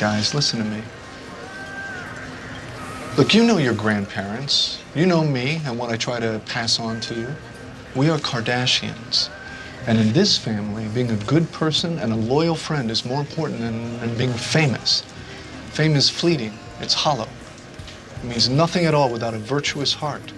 guys, listen to me. Look, you know your grandparents. You know me and what I try to pass on to you. We are Kardashians. And in this family, being a good person and a loyal friend is more important than, than being famous. Fame is fleeting, it's hollow. It means nothing at all without a virtuous heart.